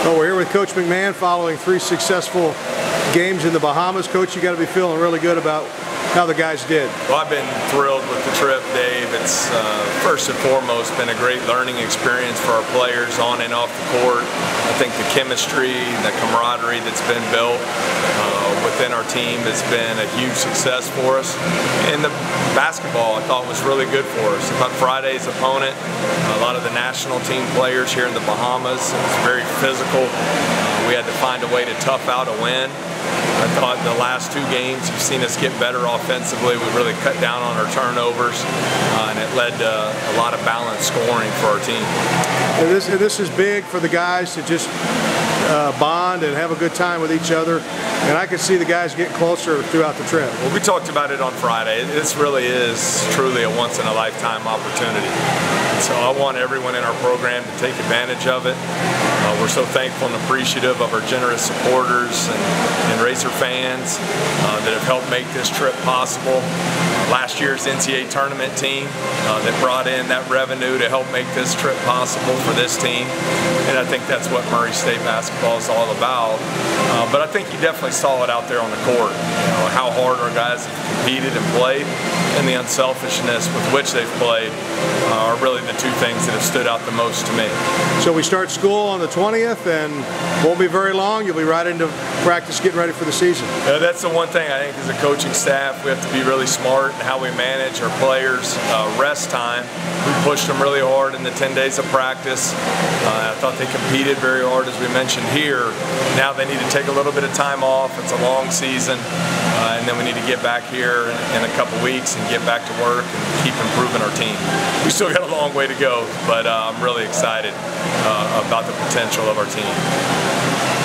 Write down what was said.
Well, we're here with Coach McMahon following three successful games in the Bahamas. Coach, you got to be feeling really good about how the guys did. Well, I've been thrilled with the trip, Dave. It's uh, first and foremost been a great learning experience for our players on and off the court. I think the chemistry, the camaraderie that's been built uh, within our team has been a huge success for us. And the basketball, I thought, was really good for us. About Friday's opponent, a lot of the national team players here in the Bahamas, it was very physical. Uh, we had to find a way to tough out a win. I thought in the last two games you've seen us get better offensively. We really cut down on our turnovers, uh, and it led to a lot of balanced scoring for our team. And this, and this is big for the guys to just uh, bond and have a good time with each other. And I could see the guys getting closer throughout the trip. Well, we talked about it on Friday. This really is truly a once in a lifetime opportunity. So I want everyone in our program to take advantage of it. Uh, we're so thankful and appreciative of our generous supporters and, and Racer fans uh, that have helped make this trip possible. last year's NCAA tournament team uh, that brought in that revenue to help make this trip possible for this team. And I think that's what Murray State basketball is all about. Uh, but I think you definitely saw it out there on the court. You know, how hard our guys have competed and played and the unselfishness with which they've played uh, are really the two things that have stood out the most to me. So we start school on the 20th and won't be very long. You'll be right into practice getting ready for the season. That's the one thing I think as a coaching staff we have to be really smart in how we manage our players' uh, rest time. We pushed them really hard in the 10 days of practice. Uh, I thought they competed very hard as we mentioned here. Now they need to take a little bit of time off. It's a long season. Uh, and then we need to get back here in, a couple weeks and get back to work and keep improving our team. We still got a long way to go, but uh, I'm really excited uh, about the potential of our team.